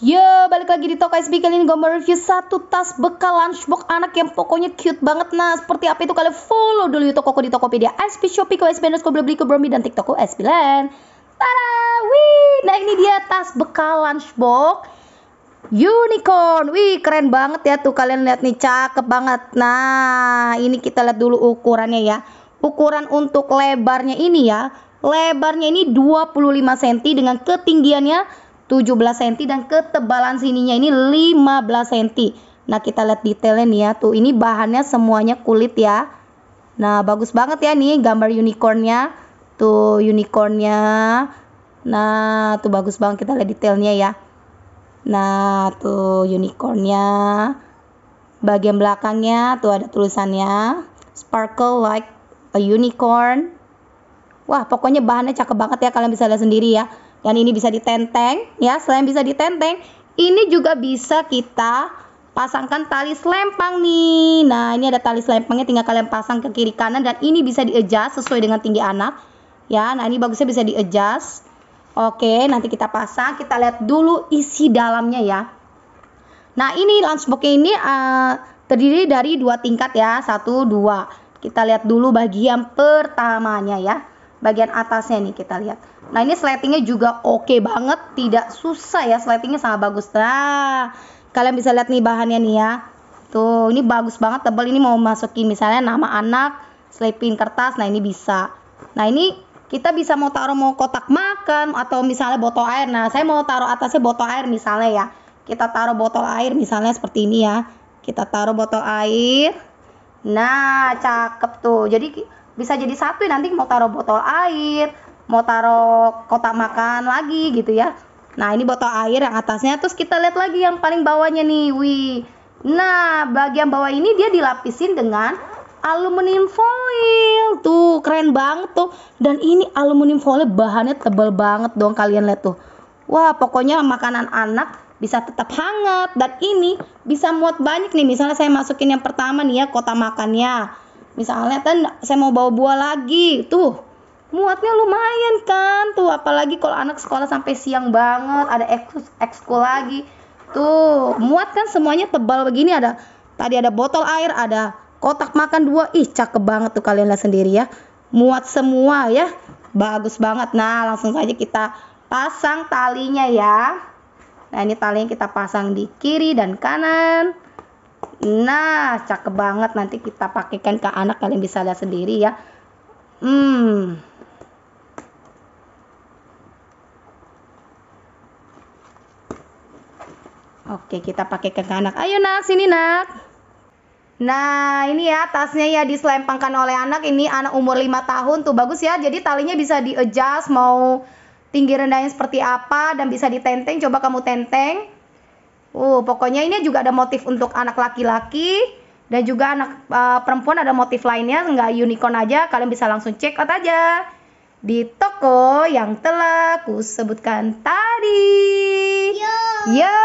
Yo, balik lagi di Toko SB kali ini gue mau review satu tas bekal lunchbox anak yang pokoknya cute banget. Nah, seperti apa itu kalian follow dulu di Tokoku di Tokopedia, SB Shopee, Ko SB Underscore beli Bromi dan TikTokku SB Land. Tada, wih, nah ini dia tas bekal lunchbox unicorn. Wih, keren banget ya tuh kalian lihat nih, cakep banget. Nah, ini kita lihat dulu ukurannya ya. Ukuran untuk lebarnya ini ya, lebarnya ini 25 cm dengan ketinggiannya 17 cm dan ketebalan sininya ini 15 cm. Nah, kita lihat detailnya nih ya. Tuh, ini bahannya semuanya kulit ya. Nah, bagus banget ya nih gambar unicornnya. Tuh, unicornnya. Nah, tuh bagus banget kita lihat detailnya ya. Nah, tuh unicornnya. Bagian belakangnya tuh ada tulisannya sparkle like a unicorn. Wah, pokoknya bahannya cakep banget ya kalian bisa lihat sendiri ya dan ini bisa ditenteng ya. Selain bisa ditenteng ini juga bisa kita pasangkan tali selempang nih. Nah ini ada tali selempangnya tinggal kalian pasang ke kiri kanan dan ini bisa di adjust sesuai dengan tinggi anak ya. Nah ini bagusnya bisa di adjust oke nanti kita pasang. Kita lihat dulu isi dalamnya ya. Nah ini lunchbox ini uh, terdiri dari dua tingkat ya. Satu dua. Kita lihat dulu bagian pertamanya ya bagian atasnya nih kita lihat Nah ini sletingnya juga oke okay banget, tidak susah ya sletingnya sangat bagus. Nah kalian bisa lihat nih bahannya nih ya. Tuh ini bagus banget tebal ini mau masukin misalnya nama anak, sleeping kertas, nah ini bisa. Nah ini kita bisa mau taruh mau kotak makan atau misalnya botol air. Nah saya mau taruh atasnya botol air misalnya ya. Kita taruh botol air misalnya seperti ini ya. Kita taruh botol air. Nah cakep tuh. Jadi bisa jadi satu nanti mau taruh botol air mau taruh kotak makan lagi gitu ya. Nah ini botol air yang atasnya terus kita lihat lagi yang paling bawahnya nih wih nah bagian bawah ini dia dilapisin dengan aluminium foil. Tuh keren banget tuh. Dan ini aluminium foil bahannya tebal banget dong kalian lihat tuh. Wah pokoknya makanan anak bisa tetap hangat. Dan ini bisa muat banyak nih. Misalnya saya masukin yang pertama nih ya kotak makannya misalnya kan saya mau bawa buah lagi. Tuh muatnya lumayan kan? Tuh apalagi kalau anak sekolah sampai siang banget ada ekskul ekskul lagi. Tuh muat kan semuanya tebal begini ada tadi ada botol air ada kotak makan dua. Ih cakep banget tuh kalian lihat sendiri ya. Muat semua ya. Bagus banget. Nah langsung saja kita pasang talinya ya. Nah ini talinya kita pasang di kiri dan kanan nah cakep banget nanti kita pakaikan ke anak kalian bisa lihat sendiri ya hmm Oke, kita pakai ke anak. Ayo nak, sini nak. Nah, ini ya tasnya ya diselempangkan oleh anak. Ini anak umur 5 tahun tuh bagus ya. Jadi talinya bisa di adjust mau tinggi rendahnya seperti apa dan bisa ditenteng. Coba kamu tenteng. Uh, pokoknya ini juga ada motif untuk anak laki-laki dan juga anak uh, perempuan ada motif lainnya, enggak unicorn aja. Kalian bisa langsung check out aja di toko yang telah ku sebutkan tadi. Yo. Yo.